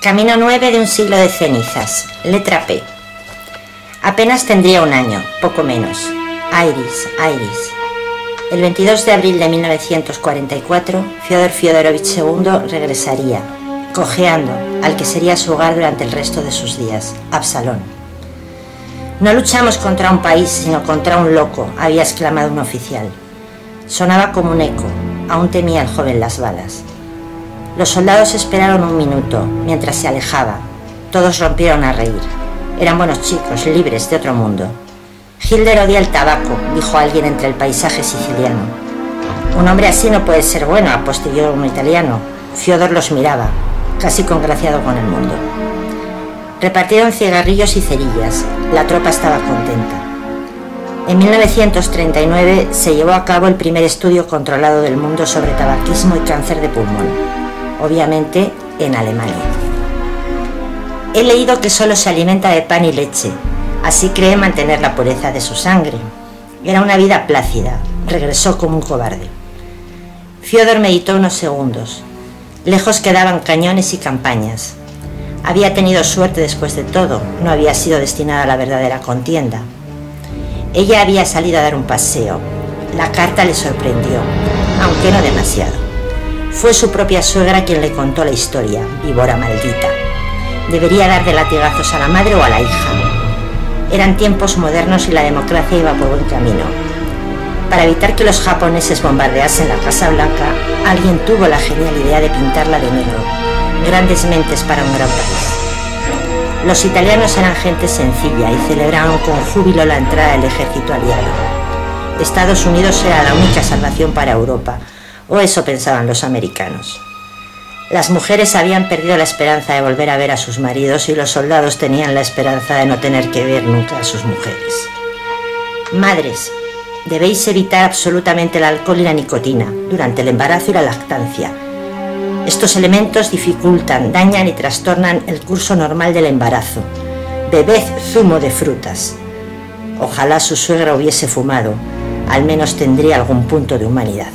Camino 9 de un siglo de cenizas. Letra P. Apenas tendría un año, poco menos. Iris, Iris. El 22 de abril de 1944, Fyodor Fyodorovich II regresaría, cojeando al que sería su hogar durante el resto de sus días, Absalón. No luchamos contra un país, sino contra un loco, había exclamado un oficial. Sonaba como un eco, aún temía el joven las balas. Los soldados esperaron un minuto mientras se alejaba. Todos rompieron a reír. Eran buenos chicos, libres de otro mundo. Hilder odia el tabaco, dijo alguien entre el paisaje siciliano. Un hombre así no puede ser bueno, apostilló un italiano. Fiodor los miraba, casi congraciado con el mundo. Repartieron cigarrillos y cerillas. La tropa estaba contenta. En 1939 se llevó a cabo el primer estudio controlado del mundo sobre tabaquismo y cáncer de pulmón obviamente en Alemania. He leído que solo se alimenta de pan y leche, así cree mantener la pureza de su sangre. Era una vida plácida, regresó como un cobarde. Fiodor meditó unos segundos. Lejos quedaban cañones y campañas. Había tenido suerte después de todo, no había sido destinada a la verdadera contienda. Ella había salido a dar un paseo. La carta le sorprendió, aunque no demasiado. Fue su propia suegra quien le contó la historia, víbora maldita. Debería dar de latigazos a la madre o a la hija. Eran tiempos modernos y la democracia iba por buen camino. Para evitar que los japoneses bombardeasen la Casa Blanca, alguien tuvo la genial idea de pintarla de negro. Grandes mentes para un gran país. Los italianos eran gente sencilla y celebraron con júbilo la entrada del ejército aliado. Estados Unidos era la única salvación para Europa, o eso pensaban los americanos. Las mujeres habían perdido la esperanza de volver a ver a sus maridos y los soldados tenían la esperanza de no tener que ver nunca a sus mujeres. Madres, debéis evitar absolutamente el alcohol y la nicotina durante el embarazo y la lactancia. Estos elementos dificultan, dañan y trastornan el curso normal del embarazo. Bebed zumo de frutas. Ojalá su suegra hubiese fumado, al menos tendría algún punto de humanidad.